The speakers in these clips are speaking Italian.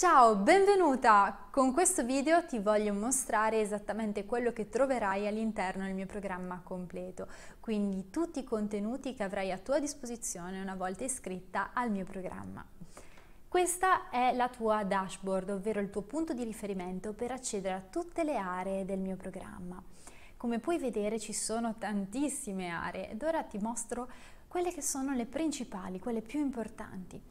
Ciao, benvenuta! Con questo video ti voglio mostrare esattamente quello che troverai all'interno del mio programma completo, quindi tutti i contenuti che avrai a tua disposizione una volta iscritta al mio programma. Questa è la tua dashboard, ovvero il tuo punto di riferimento per accedere a tutte le aree del mio programma. Come puoi vedere ci sono tantissime aree ed ora ti mostro quelle che sono le principali, quelle più importanti.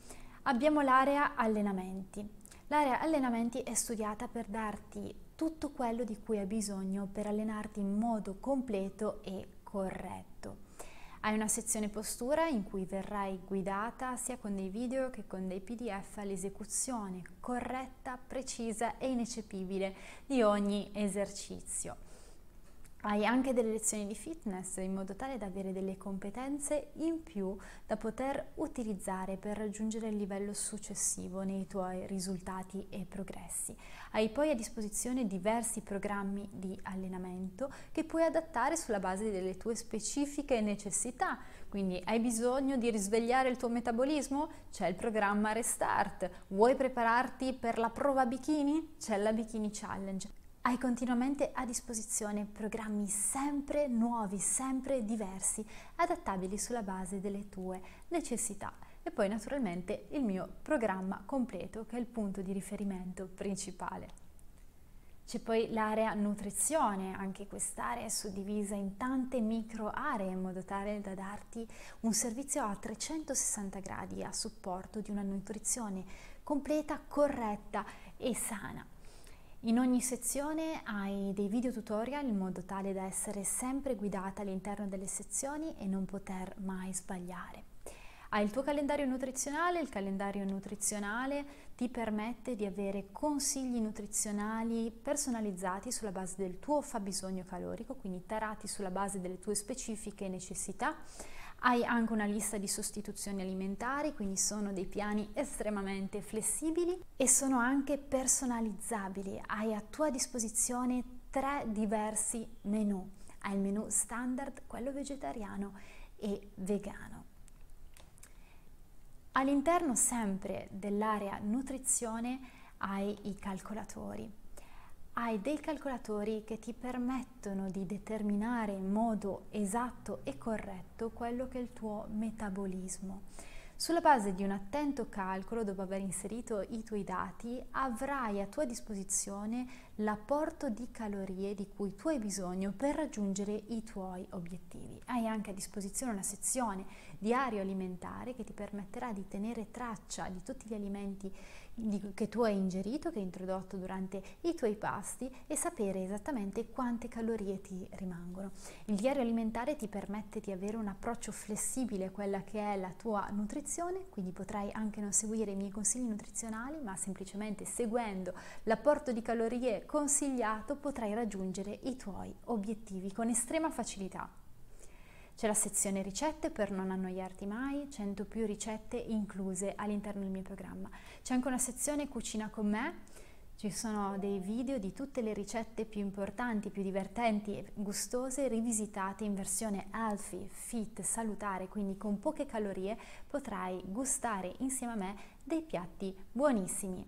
Abbiamo l'area allenamenti. L'area allenamenti è studiata per darti tutto quello di cui hai bisogno per allenarti in modo completo e corretto. Hai una sezione postura in cui verrai guidata sia con dei video che con dei pdf all'esecuzione corretta, precisa e ineccepibile di ogni esercizio. Hai anche delle lezioni di fitness in modo tale da avere delle competenze in più da poter utilizzare per raggiungere il livello successivo nei tuoi risultati e progressi. Hai poi a disposizione diversi programmi di allenamento che puoi adattare sulla base delle tue specifiche necessità. Quindi hai bisogno di risvegliare il tuo metabolismo? C'è il programma Restart. Vuoi prepararti per la prova bikini? C'è la Bikini Challenge. Hai continuamente a disposizione programmi sempre nuovi, sempre diversi, adattabili sulla base delle tue necessità. E poi naturalmente il mio programma completo che è il punto di riferimento principale. C'è poi l'area nutrizione, anche quest'area è suddivisa in tante micro aree in modo tale da darti un servizio a 360 gradi a supporto di una nutrizione completa, corretta e sana. In ogni sezione hai dei video tutorial in modo tale da essere sempre guidata all'interno delle sezioni e non poter mai sbagliare. Hai il tuo calendario nutrizionale, il calendario nutrizionale ti permette di avere consigli nutrizionali personalizzati sulla base del tuo fabbisogno calorico, quindi tarati sulla base delle tue specifiche necessità hai anche una lista di sostituzioni alimentari, quindi sono dei piani estremamente flessibili e sono anche personalizzabili. Hai a tua disposizione tre diversi menu. Hai il menu standard, quello vegetariano e vegano. All'interno sempre dell'area nutrizione hai i calcolatori hai dei calcolatori che ti permettono di determinare in modo esatto e corretto quello che è il tuo metabolismo. Sulla base di un attento calcolo, dopo aver inserito i tuoi dati, avrai a tua disposizione l'apporto di calorie di cui tu hai bisogno per raggiungere i tuoi obiettivi. Hai anche a disposizione una sezione diario alimentare che ti permetterà di tenere traccia di tutti gli alimenti che tu hai ingerito, che hai introdotto durante i tuoi pasti e sapere esattamente quante calorie ti rimangono. Il diario alimentare ti permette di avere un approccio flessibile a quella che è la tua nutrizione, quindi potrai anche non seguire i miei consigli nutrizionali, ma semplicemente seguendo l'apporto di calorie consigliato potrai raggiungere i tuoi obiettivi con estrema facilità. C'è la sezione ricette per non annoiarti mai, 100 più ricette incluse all'interno del mio programma. C'è anche una sezione cucina con me, ci sono dei video di tutte le ricette più importanti, più divertenti e gustose rivisitate in versione healthy, fit, salutare, quindi con poche calorie potrai gustare insieme a me dei piatti buonissimi.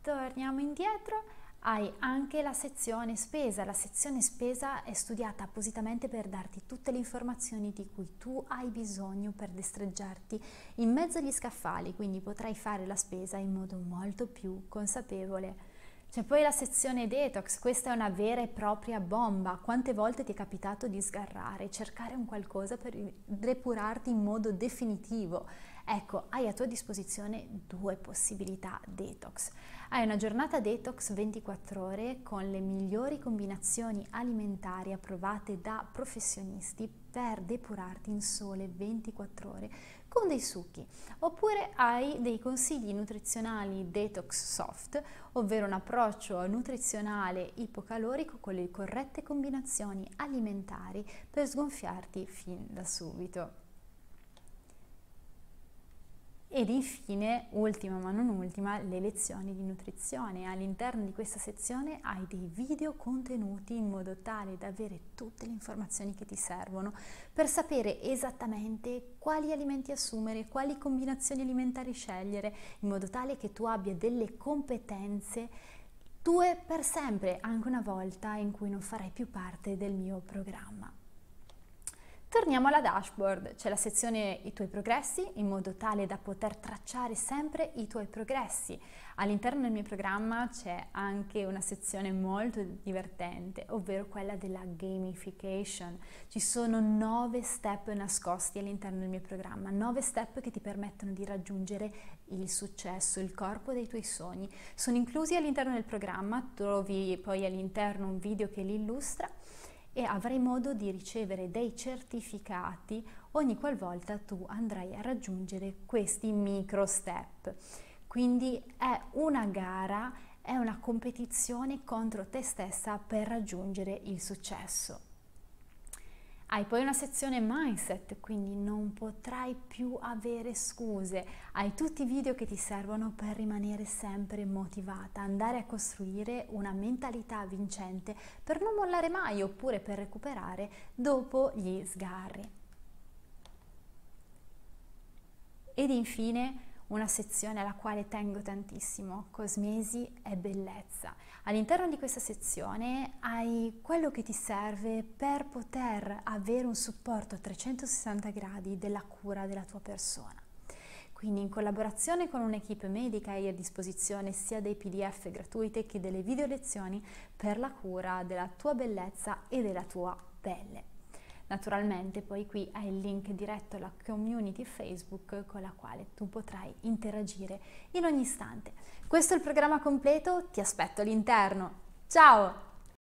Torniamo indietro hai anche la sezione spesa. La sezione spesa è studiata appositamente per darti tutte le informazioni di cui tu hai bisogno per destreggiarti in mezzo agli scaffali, quindi potrai fare la spesa in modo molto più consapevole. C'è poi la sezione detox, questa è una vera e propria bomba. Quante volte ti è capitato di sgarrare, cercare un qualcosa per depurarti in modo definitivo? Ecco, hai a tua disposizione due possibilità detox. Hai una giornata detox 24 ore con le migliori combinazioni alimentari approvate da professionisti per depurarti in sole 24 ore con dei succhi. Oppure hai dei consigli nutrizionali detox soft, ovvero un approccio nutrizionale ipocalorico con le corrette combinazioni alimentari per sgonfiarti fin da subito. Ed infine, ultima ma non ultima, le lezioni di nutrizione. All'interno di questa sezione hai dei video contenuti in modo tale da avere tutte le informazioni che ti servono per sapere esattamente quali alimenti assumere, quali combinazioni alimentari scegliere, in modo tale che tu abbia delle competenze tue per sempre, anche una volta in cui non farai più parte del mio programma. Torniamo alla dashboard, c'è la sezione i tuoi progressi in modo tale da poter tracciare sempre i tuoi progressi. All'interno del mio programma c'è anche una sezione molto divertente, ovvero quella della gamification. Ci sono nove step nascosti all'interno del mio programma, nove step che ti permettono di raggiungere il successo, il corpo dei tuoi sogni. Sono inclusi all'interno del programma, trovi poi all'interno un video che li illustra e avrai modo di ricevere dei certificati ogni qualvolta tu andrai a raggiungere questi micro step. Quindi è una gara, è una competizione contro te stessa per raggiungere il successo. Hai poi una sezione mindset, quindi non potrai più avere scuse. Hai tutti i video che ti servono per rimanere sempre motivata, andare a costruire una mentalità vincente per non mollare mai oppure per recuperare dopo gli sgarri. Ed infine una sezione alla quale tengo tantissimo, cosmesi e bellezza. All'interno di questa sezione hai quello che ti serve per poter avere un supporto a 360 gradi della cura della tua persona. Quindi in collaborazione con un'equipe medica hai a disposizione sia dei PDF gratuiti che delle video lezioni per la cura della tua bellezza e della tua pelle. Naturalmente poi qui hai il link diretto alla community Facebook con la quale tu potrai interagire in ogni istante. Questo è il programma completo, ti aspetto all'interno. Ciao!